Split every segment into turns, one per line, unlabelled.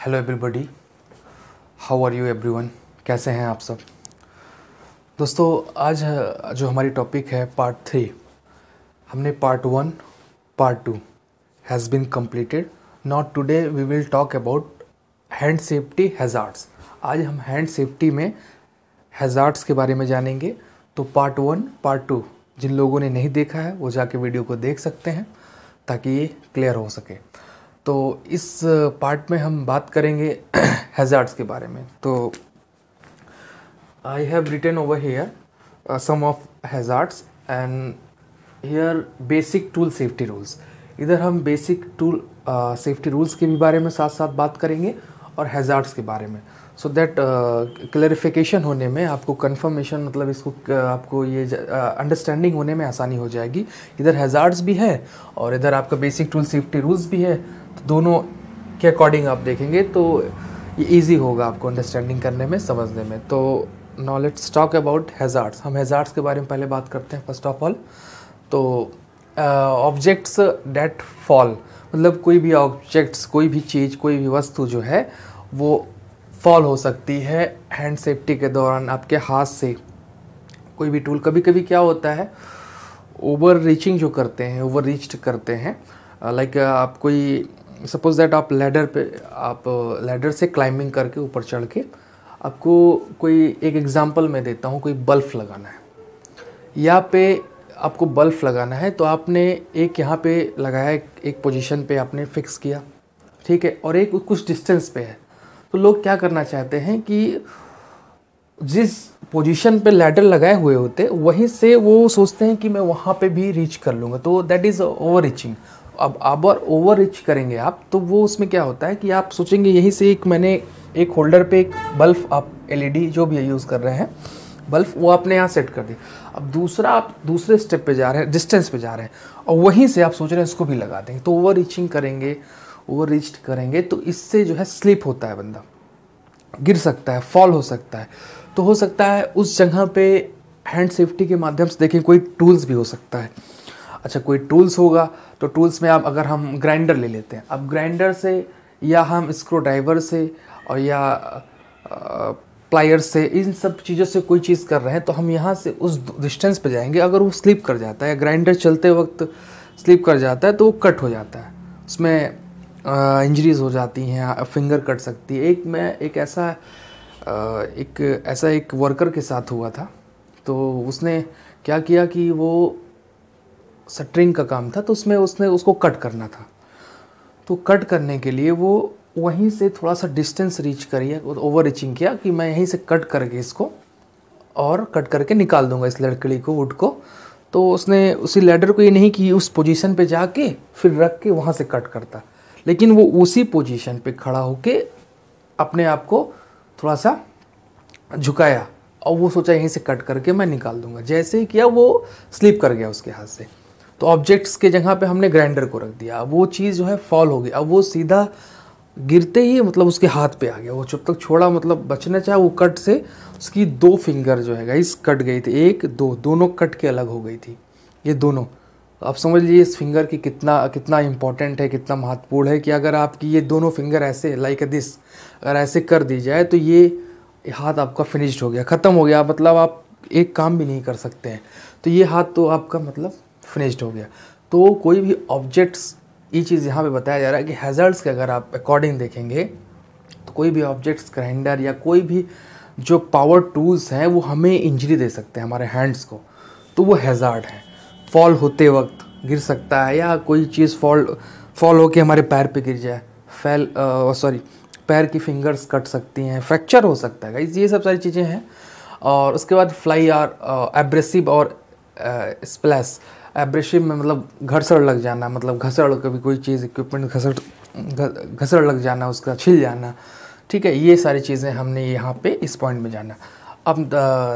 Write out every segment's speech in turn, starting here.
Hello everybody how are you everyone कैसे हैं आप सब? दोस्तों, आज जो हमारी टॉपिक है पार्ट थ्री हमने part one part two has been completed. Not today we will talk about hand safety hazards आज हम हैंड सेफ्टी में हैज़ार्ड्स के बारे में जानेंगे. तो पार्ट वन पार्ट टू जिन लोगों ने नहीं देखा है, वो जाके वीडियो को देख सकते हैं, ताकि ये क्लियर हो सके। तो इस पार्ट में हम बात करेंगे हैज़ार्ड्स के बारे में। तो I have written over here some of hazards and here basic tool safety rules इधर हम बेसिक टूल सेफ्टी रूल्स के भी बारे में साथ साथ बात करेंगे और हैज़ार्ड्स के बारे में। सो दैट क्लैरिफिकेशन होने में आपको कंफर्मेशन मतलब इसको uh, आपको ये अंडरस्टैंडिंग होने में आसानी हो जाएगी। इधर हैज़ार्ड्स भी है और इधर आपका बेसिक टूल सेफ्टी रूल्स भी है। तो दोनों के अकॉर्डिंग आप देखेंगे तो ये इजी होगा आपको अंडरस्टैंडिंग करने में समझने में। तो now let's talk about hazards हम हैज़ार्ड्स के बारे में पहले बात करते हैं फ़र्स्ट ऑफ़ ऑल तो ऑब्जेक्ट्स डेट फॉल मतलब कोई भी ऑब्जेक्ट्स कोई भी चीज़ कोई भी वस्तु जो है वो फॉल हो सकती है हैंड सेफ्टी के दौरान आपके हाथ से। कोई भी टूल कभी कभी क्या होता है ओवर रीचिंग जो करते हैं ओवर रीच्ड करते हैं लाइक आप कोई सपोज़ दैट आप लैडर पे, आप लैडर से क्लाइंबिंग करके ऊपर चढ़ के आपको कोई, एक एग्जांपल मैं देता हूँ, कोई बल्फ लगाना है। यहाँ पे आपको बल्फ लगाना है तो आपने एक यहाँ पे लगाया, एक पोजीशन पे आपने फिक्स किया, ठीक है? और एक कुछ डिस्टेंस पे है। तो लोग क्या करना चाहते हैं कि जिस पोजीशन पे लैडर लगाए हुए होते, वहीं से वो सोचते हैं कि मैं वहाँ पे भी रीच कर लूँगा। तो दैट इज़ ओवर रीचिंग अब अब और ओवर रीच करेंगे आप तो वो उसमें क्या होता है कि आप सोचेंगे, यहीं से एक मैंने एक होल्डर पे एक बल्ब आप एलईडी जो भी यूज़ कर रहे हैं बल्ब वो आपने यहाँ सेट कर दिया अब दूसरा आप दूसरे स्टेप पे जा रहे हैं डिस्टेंस पे जा रहे हैं, और वहीं से आप सोच रहे हैं, इसको भी लगा देंगे। तो ओवर रीचिंग करेंगे ओवर रीच करेंगे तो इससे जो है स्लिप होता है बंदा। गिर सकता है फॉल हो सकता है। तो हो सकता है उस जगह पे हैंड सेफ्टी के माध्यम से देखें, कोई टूल्स भी हो सकता है। अच्छा कोई टूल्स होगा तो टूल्स में आप अगर हम ग्राइंडर ले लेते हैं। अब ग्राइंडर से या हम स्क्रू ड्राइवर से और या प्लायर से, इन सब चीज़ों से कोई चीज़ कर रहे हैं तो हम यहाँ से उस डिस्टेंस पे जाएँगे। अगर वो स्लिप कर जाता है या ग्राइंडर चलते वक्त स्लिप कर जाता है तो वो कट हो जाता है। उसमें इंजरीज हो जाती हैं फिंगर कट सकती है। एक मैं, एक ऐसा एक ऐसा एक वर्कर के साथ हुआ था। तो उसने क्या किया कि वो सटरिंग का काम था तो उसमें, उसने उसको कट करना था। तो कट करने के लिए वो वहीं से थोड़ा सा डिस्टेंस रीच करिए ओवर रीचिंग किया कि मैं यहीं से कट करके इसको और कट करके निकाल दूँगा इस लड़कड़ी को वुड को। तो उसने, उसी लेडर को ये नहीं कि उस पोजीशन पे जाके फिर रख के वहाँ से कट करता। लेकिन वो उसी पोजीशन पे खड़ा होके अपने आप को थोड़ा सा झुकाया और वो सोचा यहीं से कट करके मैं निकाल दूँगा। जैसे ही किया, वो स्लिप कर गया उसके हाथ से। तो ऑब्जेक्ट्स के जगह पे हमने ग्राइंडर को रख दिया। वो चीज़ जो है फॉल हो गई। अब वो सीधा गिरते ही मतलब उसके हाथ पे आ गया। वो जब तक छोड़ा मतलब बचना चाहे, वो कट से उसकी दो फिंगर जो है गाइस कट गई थी। एक, दो, दोनों कट के अलग हो गई थी। ये दोनों। तो आप समझ लीजिए इस फिंगर की कितना कितना इंपॉर्टेंट है, कितना महत्वपूर्ण है कि अगर आपकी ये दोनों फिंगर ऐसे लाइक दिस अगर ऐसे कर दी जाए तो ये हाथ आपका फिनिश्ड हो गया, ख़त्म हो गया। मतलब आप एक काम भी नहीं कर सकते हैं। तो ये हाथ तो आपका मतलब फिनिश्ड हो गया। तो कोई भी ऑब्जेक्ट्स ये चीज़ यहाँ पे बताया जा रहा है कि हैज़र्ड्स के अगर आप अकॉर्डिंग देखेंगे तो कोई भी ऑब्जेक्ट्स ग्राइंडर या कोई भी जो पावर टूल्स हैं, वो हमें इंजरी दे सकते हैं हमारे हैंड्स को। तो वो हैज़ार्ड है। फॉल होते वक्त गिर सकता है या कोई चीज़ फॉल फॉल होके हमारे पैर पे गिर जाए, फैल सॉरी पैर की फिंगर्स कट सकती हैं फ्रैक्चर हो सकता है ये सब सारी चीज़ें हैं। और उसके बाद फ्लाई आर एब्रेसिव और स्प्लैश एब्रेसिव में मतलब घसड़ लग जाना मतलब घसड़ कभी कोई चीज़ इक्विपमेंट घसड़ घसड़ लग जाना, उसका छिल जाना, ठीक है, ये सारी चीज़ें हमने यहाँ पे इस पॉइंट में जाना। अब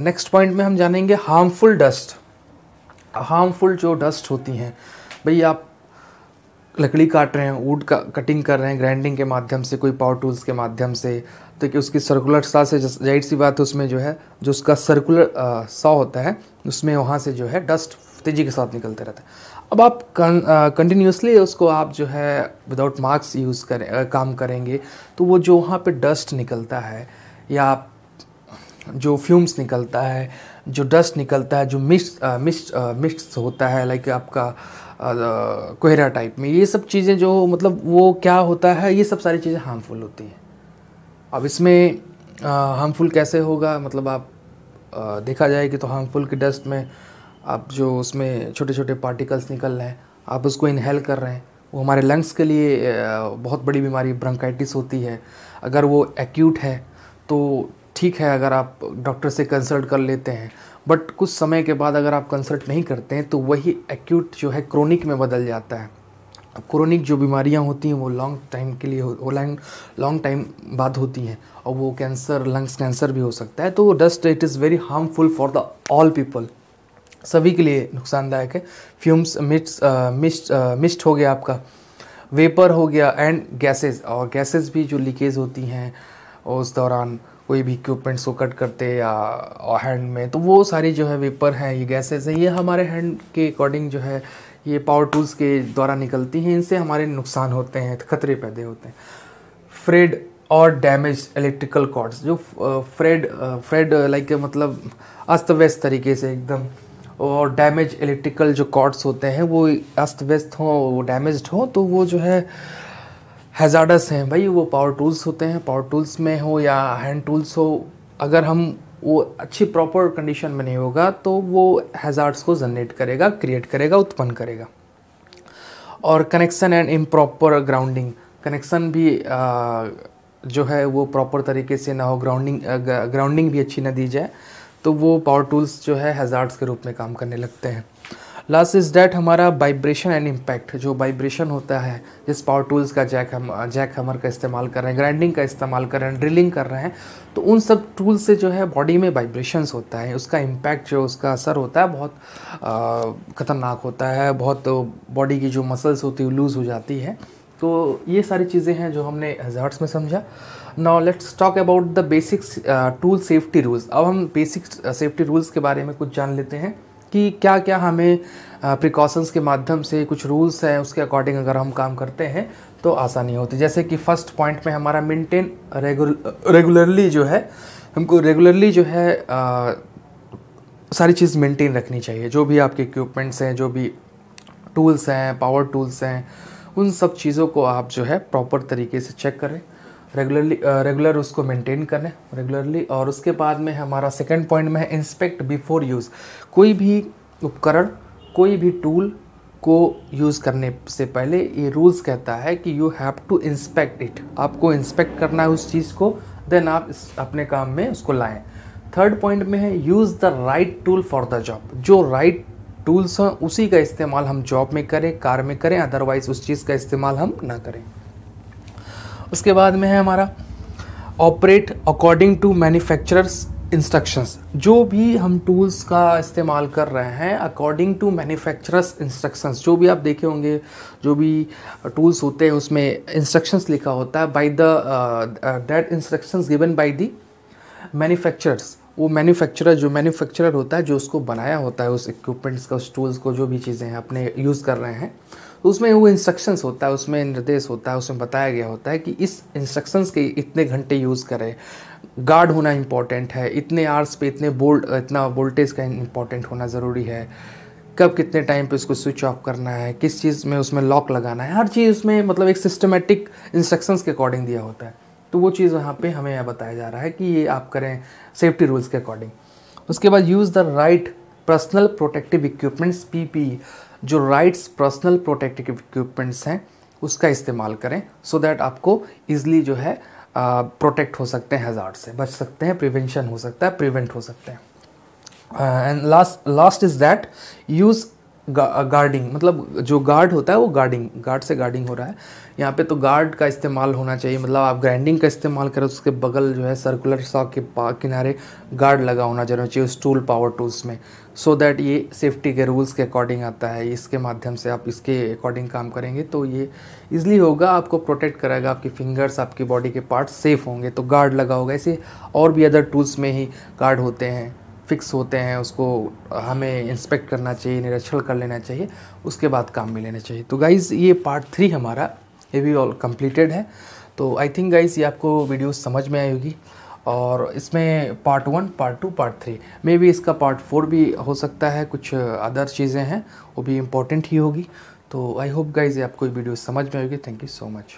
नेक्स्ट पॉइंट में हम जानेंगे हार्मफुल डस्ट हार्मफुल जो डस्ट होती हैं, भाई आप लकड़ी काट रहे हैं वुड का कटिंग कर रहे हैं ग्राइंडिंग के माध्यम से, कोई पावर टूल्स के माध्यम से तो कि उसकी सर्कुलर सा से ज़ाहिर सी बात है उसमें जो है, जो उसका सर्कुलर सा होता है, उसमें वहाँ से जो है डस्ट तेज़ी के साथ निकलते रहता है। अब आप कंटिन्यूसली उसको आप जो है विदाउट मार्क्स यूज़ करें काम करेंगे तो वो जो वहाँ पे डस्ट निकलता है, या जो फ्यूम्स निकलता है जो डस्ट निकलता है जो मिस्ट मिस्ट मिस्ट होता है लाइक आपका कोहरा टाइप में ये सब चीज़ें जो मतलब वो क्या होता है ये सब सारी चीज़ें हार्मफुल होती हैं। अब इसमें हार्मफुल कैसे होगा मतलब आप आ, देखा जाए कि तो हार्मफुल की डस्ट में आप जो उसमें छोटे छोटे पार्टिकल्स निकल रहे हैं आप उसको इनहेल कर रहे हैं वो हमारे लंग्स के लिए बहुत बड़ी बीमारी ब्रंकाइटिस होती है। अगर वो एक्यूट है तो ठीक है अगर आप डॉक्टर से कंसल्ट कर लेते हैं बट कुछ समय के बाद अगर आप कंसल्ट नहीं करते हैं तो वही एक्यूट जो है क्रोनिक में बदल जाता है। क्रोनिक जो बीमारियाँ होती हैं, वो लॉन्ग टाइम के लिए वो लॉन्ग लॉन्ग टाइम बाद होती हैं, और वो कैंसर लंग्स कैंसर भी हो सकता है। तो वो dust it is very harmful for the all people सभी के लिए नुकसानदायक है। फ्यूम्स मिट्स मिस्ट मिस्ट हो गया आपका। वेपर हो गया एंड गैसेस और गैसेस भी जो लीकेज होती हैं, उस दौरान कोई भी इक्विपमेंट्स को कट करते या हैंड में तो वो सारी जो है वेपर हैं, ये गैसेस हैं, ये हमारे हैंड के अकॉर्डिंग जो है, ये पावर टूल्स के द्वारा निकलती हैं, इनसे हमारे नुकसान होते हैं, खतरे पैदा होते हैं। फ्रेड और डैमेज इलेक्ट्रिकल कॉर्ड्स जो फ्रेड फ्रेड लाइक मतलब अस्त व्यस्त तरीके से एकदम, और डैमेज इलेक्ट्रिकल जो कॉर्ड्स होते हैं, वो अस्त व्यस्त हों, वो डैमेज हों तो वो जो है हैज़ार्डस हैं। भाई वो पावर टूल्स होते हैं। पावर टूल्स में हो या हैंड टूल्स हो अगर हम वो अच्छी प्रॉपर कंडीशन में नहीं होगा तो वो हैज़ार्ड्स को जनरेट करेगा क्रिएट करेगा उत्पन्न करेगा। और connection and improper grounding connection भी आ, जो है वो प्रॉपर तरीके से ना हो ग्राउंडिंग ग्राउंडिंग भी अच्छी ना दी जाए तो वो पावर टूल्स जो है हैज़ार्ड्स के रूप में काम करने लगते हैं। लास्ट इज़ डैट हमारा वाइब्रेशन एंड इम्पैक्ट जो वाइब्रेशन होता है, जिस पावर टूल्स का जैक हम जैक हमर का इस्तेमाल कर रहे हैं ग्राइंडिंग का इस्तेमाल कर रहे हैं ड्रिलिंग कर रहे हैं तो उन सब टूल्स से जो है बॉडी में वाइब्रेशंस होता है, उसका इम्पैक्ट जो, उसका असर होता है, बहुत ख़तरनाक होता है, बहुत बॉडी की जो मसल्स होती है लूज़ हो जाती है। तो ये सारी चीज़ें हैं जो हमने हजार्ट्स में समझा। Now let's talk about the basics tool safety rules अब हम बेसिक सेफ्टी रूल्स के बारे में कुछ जान लेते हैं। कि क्या क्या हमें प्रिकॉशंस के माध्यम से कुछ रूल्स हैं उसके अकॉर्डिंग अगर हम काम करते हैं तो आसानी होती है। जैसे कि फ़र्स्ट पॉइंट में हमारा मेंटेन रेगुलरली जो है हमको रेगुलरली जो है आ, सारी चीज़ मेंटेन रखनी चाहिए। जो भी आपके इक्विपमेंट्स हैं जो भी टूल्स हैं पावर टूल्स हैं उन सब चीज़ों को आप जो है प्रॉपर तरीके से चेक करें। रेगुलरली रेगुलर उसको मेंटेन करें रेगुलरली और उसके बाद में हमारा सेकंड पॉइंट में है इंस्पेक्ट बिफोर यूज़ कोई भी उपकरण, कोई भी टूल को यूज़ करने से पहले ये रूल्स कहता है कि you have to inspect it आपको इंस्पेक्ट करना है उस चीज़ को देन आप इस, अपने काम में उसको लाएँ. थर्ड पॉइंट में है use the right tool for the job जो राइट टूल्स हैं, उसी का इस्तेमाल हम जॉब में करें, कार में करें अदरवाइज़ उस चीज़ का इस्तेमाल हम ना करें. उसके बाद में है हमारा operate according to manufacturer's instructions जो भी हम टूल्स का इस्तेमाल कर रहे हैं अकॉर्डिंग टू मैन्युफैक्चरर्स इंस्ट्रक्शंस जो भी आप देखे होंगे, जो भी टूल्स होते हैं, उसमें इंस्ट्रक्शंस लिखा होता है by the that instructions given by the manufacturers वो मैन्युफैक्चरर जो मैन्युफैक्चरर होता है, जो उसको बनाया होता है, उस इक्विपमेंट्स का, उस टूल्स को, जो भी चीज़ें हैं, अपने यूज़ कर रहे हैं उसमें वो इंस्ट्रक्शंस होता है, उसमें निर्देश होता है, उसमें बताया गया होता है कि इस इंस्ट्रक्शंस के इतने घंटे यूज़ करें। गार्ड होना इंपॉर्टेंट है। इतने आर्स पे इतने बोल्ट इतना वोल्टेज का इंपॉर्टेंट होना ज़रूरी है। कब कितने टाइम पे उसको स्विच ऑफ़ करना है, किस चीज़ में उसमें लॉक लगाना है, हर चीज़ उसमें मतलब एक सिस्टमेटिक इंस्ट्रक्शंस के अकॉर्डिंग दिया होता है। तो वो चीज़ वहाँ पे हमें यह बताया जा रहा है कि ये आप करें सेफ्टी रूल्स के अकॉर्डिंग उसके बाद use the right personal protective equipments P जो राइट्स पर्सनल प्रोटेक्टिव इक्विपमेंट्स हैं, उसका इस्तेमाल करें सो so दैट आपको ईजिली जो है प्रोटेक्ट हो सकते हैं हज़ार से। बच सकते हैं प्रिवेंशन हो सकता है प्रिवेंट हो सकते हैं। And last last is that use guarding मतलब जो गार्ड होता है वो गार्डिंग गार्ड से गार्डिंग हो रहा है। यहाँ पे तो गार्ड का इस्तेमाल होना चाहिए मतलब आप ग्राइंडिंग का इस्तेमाल करें, उसके बगल जो है सर्कुलर सॉ के पा, किनारे गार्ड लगा होना ज़रूरी चाहिए उस टूल पावर टूल्स में। सो so दैट ये सेफ्टी के रूल्स के अकॉर्डिंग आता है, इसके माध्यम से आप इसके अकॉर्डिंग काम करेंगे तो ये ईजिली होगा, आपको प्रोटेक्ट करेगा आपकी फिंगर्स आपकी बॉडी के पार्ट्स सेफ़ होंगे तो गार्ड लगा होगा। ऐसे और भी अदर टूल्स में ही गार्ड होते हैं। फिक्स होते हैं, उसको हमें इंस्पेक्ट करना चाहिए, निरीक्षण कर लेना चाहिए, उसके बाद काम में लेना चाहिए। तो गाइज़ ये पार्ट थ्री हमारा, ये भी ऑल कम्प्लीटेड है। तो आई थिंक गाइज़ ये आपको वीडियो समझ में आई होगी। और इसमें part one part two part three मे भी इसका पार्ट फोर भी हो सकता है, कुछ अदर चीज़ें हैं, वो भी इम्पोर्टेंट ही होगी। तो आई होप गाइज़ ये आपको वीडियो समझ में आएगी थैंक यू सो मच